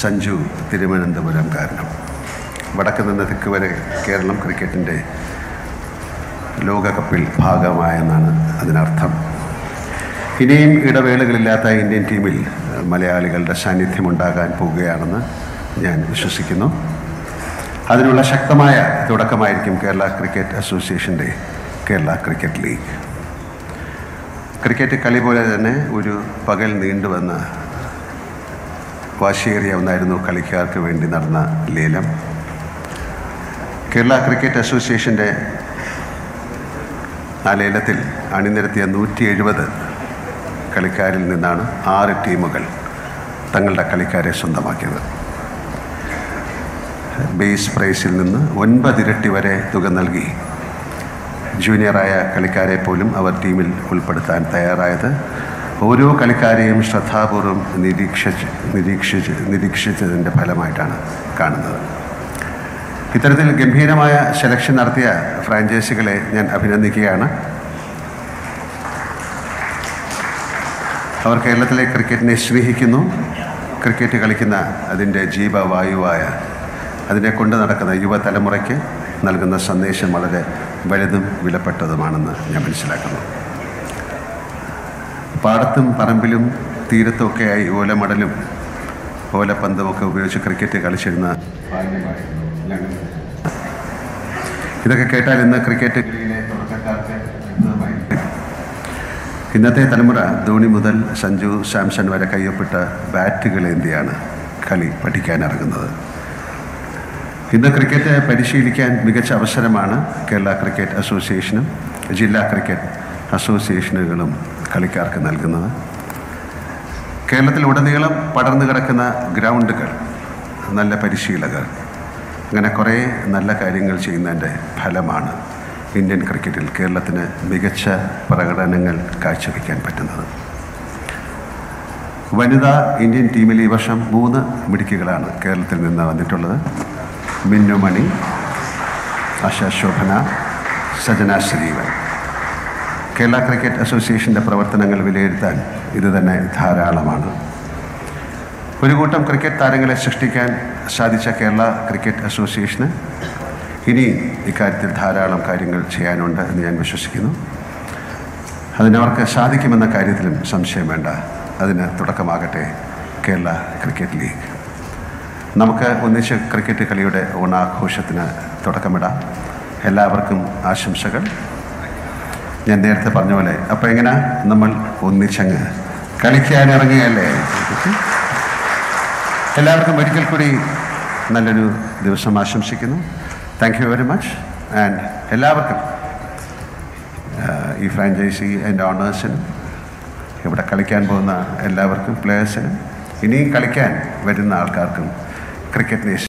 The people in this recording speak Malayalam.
സഞ്ജു തിരുവനന്തപുരം കാരണം. വടക്ക് നിന്ന് തെക്ക് വരെ കേരളം ക്രിക്കറ്റിന്റെ ലോകകപ്പിൽ ഭാഗമായെന്നാണ് അതിനർത്ഥം. ഇനിയും ഇടവേളകളില്ലാത്ത ഇന്ത്യൻ ടീമിൽ മലയാളികളുടെ സാന്നിധ്യമുണ്ടാകാൻ പോവുകയാണെന്ന് ഞാൻ വിശ്വസിക്കുന്നു. അതിനുള്ള ശക്തമായ തുടക്കമായിരിക്കും കേരള ക്രിക്കറ്റ് അസോസിയേഷന്റെ കേരള ക്രിക്കറ്റ് ലീഗ്. ക്രിക്കറ്റ് കളി പോലെ തന്നെ ഒരു പകൽ നീണ്ടുവന്ന വാശിയേറിയ ഒന്നായിരുന്നു കളിക്കാർക്ക് വേണ്ടി നടന്ന ലേലം. കേരള ക്രിക്കറ്റ് അസോസിയേഷന്റെ ആ ലേലത്തിൽ അണിനിരത്തിയ നൂറ്റി എഴുപത് കളിക്കാരിൽ നിന്നാണ് ആറ് ടീമുകൾ തങ്ങളുടെ കളിക്കാരെ സ്വന്തമാക്കിയത്. ബേസ് പ്രൈസിൽ നിന്ന് ഒൻപതിരട്ടി വരെ തുക നൽകി. ജൂനിയറായ കളിക്കാരെ പോലും അവർ ടീമിൽ ഉൾപ്പെടുത്താൻ തയ്യാറായത് ഓരോ കളിക്കാരെയും ശ്രദ്ധാപൂർവം നിരീക്ഷിച്ച് നിരീക്ഷിച്ച് നിരീക്ഷിച്ചതിന്റെ ഫലമായിട്ടാണ് കാണുന്നത്. ഇത്തരത്തിൽ ഗംഭീരമായ സെലക്ഷൻ നടത്തിയ ഫ്രാഞ്ചൈസികളെ ഞാൻ അഭിനന്ദിക്കുകയാണ്. അവർ കേരളത്തിലെ ക്രിക്കറ്റിനെ സ്നേഹിക്കുന്നു. ക്രിക്കറ്റ് കളിക്കുന്ന അതിന്റെ ജീവവായുവായ അതിനെ കൊണ്ട് നടക്കുന്ന യുവതലമുറയ്ക്ക് നൽകുന്ന സന്ദേശം വളരെ വലുതും വിലപ്പെട്ടതുമാണെന്ന് ഞാൻ മനസ്സിലാക്കുന്നു. പാടത്തും പറമ്പിലും തീരത്തുമൊക്കെയായി ഓലമടലും ഓലപ്പന്തുമൊക്കെ ഉപയോഗിച്ച് ക്രിക്കറ്റ് കളിച്ചിരുന്ന ഇതൊക്കെ കേട്ടാൽ ഇന്ന് ക്രിക്കറ്റ് ഇന്നത്തെ തലമുറ ധോണി മുതൽ സഞ്ജു സാംസൺ വരെ കയ്യൊപ്പിട്ട ബാറ്റുകളേന്തിയാണ് കളി പഠിക്കാനിറങ്ങുന്നത്? ഇന്ന് ക്രിക്കറ്റ് പരിശീലിക്കാൻ മികച്ച അവസരമാണ് കേരള ക്രിക്കറ്റ് അസോസിയേഷനും ജില്ലാ ക്രിക്കറ്റ് അസോസിയേഷനുകളും കളിക്കാർക്ക് നൽകുന്നത്. കേരളത്തിലുടനീളം പടർന്നു കിടക്കുന്ന ഗ്രൗണ്ടുകൾ നല്ല പരിശീലകർ അങ്ങനെ കുറേ നല്ല കാര്യങ്ങൾ ചെയ്യുന്നതിന്റെ ഫലമാണ് ഇന്ത്യൻ ക്രിക്കറ്റിൽ കേരളത്തിന് മികച്ച പ്രകടനങ്ങൾ കാഴ്ചവെക്കാൻ പറ്റുന്നത്. വനിതാ ഇന്ത്യൻ ടീമിൽ ഈ വർഷം മൂന്ന് മിടുക്കികളാണ് കേരളത്തിൽ നിന്ന് വന്നിട്ടുള്ളത്. മിന്നുമണി ആശ ശോഭന സജന ശ്രീവൻ. കേരള ക്രിക്കറ്റ് അസോസിയേഷന്റെ പ്രവർത്തനങ്ങൾ വിലയിരുത്താൻ ഇത് തന്നെ ധാരാളമാണ്. ഒരു കൂട്ടം ക്രിക്കറ്റ് താരങ്ങളെ സൃഷ്ടിക്കാൻ സാധിച്ച കേരള ക്രിക്കറ്റ് അസോസിയേഷന് ഇനി ഇക്കാര്യത്തിൽ ധാരാളം കാര്യങ്ങൾ ചെയ്യാനുണ്ട് എന്ന് ഞാൻ വിശ്വസിക്കുന്നു. അതിനവർക്ക് സാധിക്കുമെന്ന കാര്യത്തിലും സംശയം വേണ്ട. അതിന് തുടക്കമാകട്ടെ കേരള ക്രിക്കറ്റ് ലീഗ്. നമുക്ക് ഒന്നിച്ച് ക്രിക്കറ്റ് കളിയുടെ ഓണാഘോഷത്തിന് തുടക്കമിടാം. എല്ലാവർക്കും ആശംസകൾ. ഞാൻ നേരത്തെ പറഞ്ഞ പോലെ അപ്പോൾ എങ്ങനെ? നമ്മൾ ഒന്നിച്ചങ്ങ് കളിക്കാൻ ഇറങ്ങുകയല്ലേ എല്ലാവർക്കും ഒരിക്കൽ കൂടി നല്ലൊരു ദിവസം ആശംസിക്കുന്നു. Thank you very much and എല്ലാവർക്കും ഈ ഫ്രാഞ്ചൈസി ആൻഡ് ഓണേഴ്സിനും ഇവിടെ കളിക്കാൻ പോകുന്ന എല്ലാവർക്കും പ്ലേയേഴ്സിനും ഇനിയും കളിക്കാൻ വരുന്ന ആൾക്കാർക്കും ക്രിക്കറ്റിനെ